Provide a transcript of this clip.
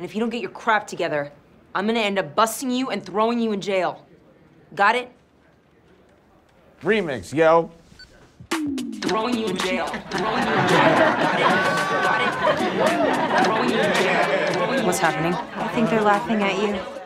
And if you don't get your crap together, I'm gonna end up busting you and throwing you in jail. Got it? Remix, yo. Throwing you in jail. Throwing you in jail. Got it? Got it? Throwing you in jail. What's happening? I think they're laughing at you.